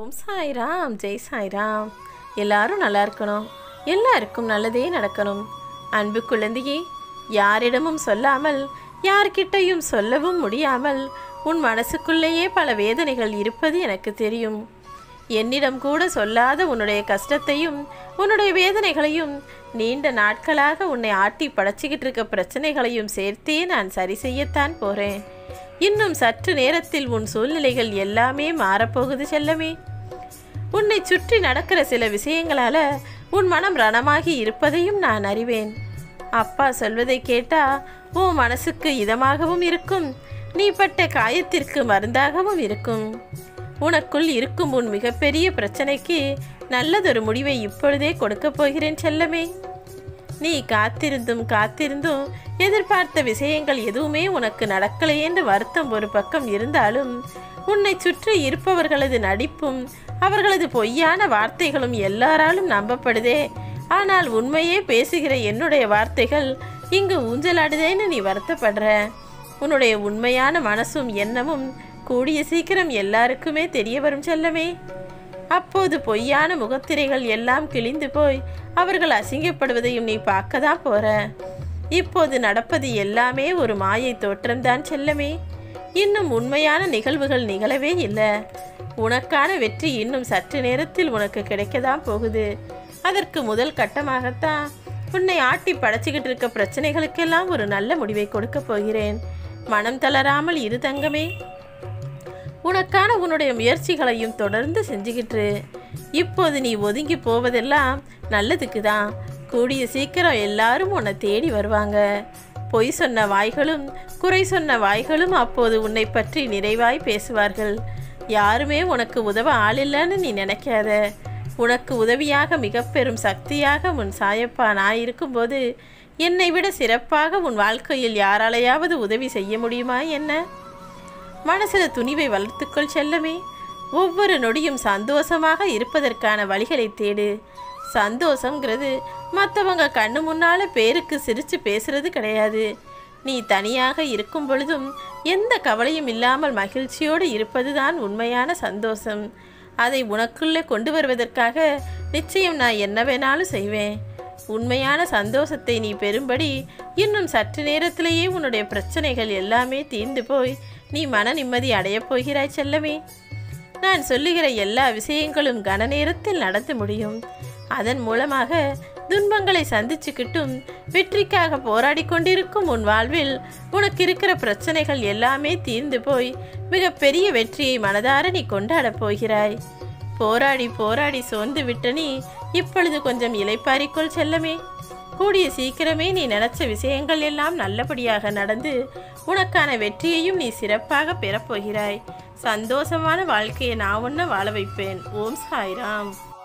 ஓம் சாய்ராம் ஜெய் சாய்ராம். எல்லாரும் நல்லா இருக்கணும். எல்லாருக்கும் நல்லதே நடக்கணும். அன்பு குழந்தையே யாரிடமும் சொல்லாமல் யார்கிட்டையும் சொல்லவும் முடியாமல் உன் மனசுக்குள்ளேயே பல வேதனைகள் இருப்பது எனக்கு தெரியும். என்னிடம் கூட சொல்லாத உன்னுடைய கஷ்டத்தையும் உன்னுடைய வேதனைகளையும் நீண்ட நாட்களாக உன்னை ஆட்டி படைச்சிக்கிட்டு இருக்க பிரச்சனைகளையும் சேர்த்தே நான் சரி செய்யத்தான் போகிறேன் இன்னும் சற்று நேரத்தில் உன் சூழ்நிலைகள் எல்லாமே மாறப்போகுது செல்லமே. உன்னை சுற்றி நடக்கிற சில விஷயங்களால உன் மனம் ரணமாகி இருப்பதையும் நான் அறிவேன். அப்பா சொல்வதை கேட்டா உன் மனசுக்கு இதமாகவும் இருக்கும் நீ பட்ட காயத்திற்கு மருந்தாகவும் இருக்கும். உனக்குள் இருக்கும் உன் மிகப்பெரிய பிரச்சனைக்கு நல்லதொரு முடிவை இப்பொழுதே கொடுக்கப் போகிறேன் செல்லமே. நீ காத்திருந்தும் காத்திருந்தும் எதிர்பார்த்த விஷயங்கள் எதுவுமே உனக்கு நடக்கலை என்று வருத்தம் ஒரு பக்கம் இருந்தாலும் உன்னை சுற்றி இருப்பவர்களது நடிப்பும் அவர்களது பொய்யான வார்த்தைகளும் எல்லாராலும் நம்பப்படுதே. ஆனால் உண்மையே பேசுகிற என்னுடைய வார்த்தைகள் இங்கு ஊஞ்சலாடுதேன்னு நீ வருத்தப்படுற. உன்னுடைய உண்மையான மனசும் எண்ணமும் கூடிய சீக்கிரம் எல்லாருக்குமே தெரிய வரும் செல்லமே. அப்போது பொய்யான முகத்திரைகள் எல்லாம் கிழிந்து போய் அவர்கள் அசிங்கப்படுவதையும் நீ பார்க்க தான் போற? இப்போது நடப்பது எல்லாமே ஒரு மாயை தோற்றம்தான் செல்லமே. இன்னும் உண்மையான நிகழ்வுகள் நிகழவே இல்லை. உனக்கான வெற்றி இன்னும் சற்று நேரத்தில் உனக்கு கிடைக்கதான் போகுது. அதற்கு முதல் கட்டமாகத்தான் உன்னை ஆட்டி படைச்சிக்கிட்டு இருக்க பிரச்சனைகளுக்கெல்லாம் ஒரு நல்ல முடிவை கொடுக்க போகிறேன். மனம் தளராமல் இரு தங்கமே. உனக்கான உன்னுடைய முயற்சிகளையும் தொடர்ந்து செஞ்சுக்கிட்டு இப்போது நீ ஒதுங்கி போவதெல்லாம் நல்லதுக்கு தான் கூடிய சீக்கிரம் எல்லாரும் உன்னை தேடி வருவாங்க. பொய் சொன்ன வாய்களும் குறை சொன்ன வாய்களும் அப்போது உன்னை பற்றி நிறைவாய் பேசுவார்கள். யாருமே உனக்கு உதவ ஆளில்லைன்னு நீ நினைக்காத. உனக்கு உதவியாக மிக பெரும் சக்தியாக உன் சாயப்பா நான் இருக்கும்போது என்னை விட சிறப்பாக உன் வாழ்க்கையில் யாராலையாவது உதவி செய்ய முடியுமா என்ன? மனசில் துணிவை வளர்த்துக்கொள் செல்லமே. ஒவ்வொரு நொடியும் சந்தோஷமாக இருப்பதற்கான வழிகளை தேடு. சந்தோஷங்கிறது மற்றவங்க கண்ணு முன்னால பேருக்கு சிரித்து பேசுறது கிடையாது. நீ தனியாக இருக்கும் பொழுதும் எந்த கவலையும் இல்லாமல் மகிழ்ச்சியோடு இருப்பதுதான் உண்மையான சந்தோஷம். அதை உனக்குள்ளே கொண்டு வருவதற்காக நிச்சயம் நான் என்ன வேணாலும் செய்வேன். உண்மையான சந்தோஷத்தை நீ பெறும்படி இன்னும் சற்று நேரத்திலேயே உன்னுடைய பிரச்சனைகள் எல்லாமே தீர்ந்து போய் நீ மன நிம்மதி அடையப் போகிறாய் செல்லமே. நான் சொல்லுகிற எல்லா விஷயங்களும் கன நேரத்தில் நடந்து முடியும். அதன் மூலமாக துன்பங்களை சந்திச்சுக்கிட்டும் வெற்றிக்காக போராடி கொண்டிருக்கும் உன் வாழ்வில் உனக்கு இருக்கிற பிரச்சனைகள் எல்லாமே தீர்ந்து போய் மிகப்பெரிய வெற்றியை மனதார நீ கொண்டாடப் போகிறாய். போராடி போராடி சோர்ந்து விட்ட நீ இப்பொழுது கொஞ்சம் இலைப்பாரிக்கொள் செல்லமே. கூடிய சீக்கிரமே நீ நினைச்ச விஷயங்கள் எல்லாம் நல்லபடியாக நடந்து உனக்கான வெற்றியையும் நீ சிறப்பாக பெறப்போகிறாய். சந்தோஷமான வாழ்க்கையை நான் ஒன்று வாழ வைப்பேன். ஓம் சாய்ராம்.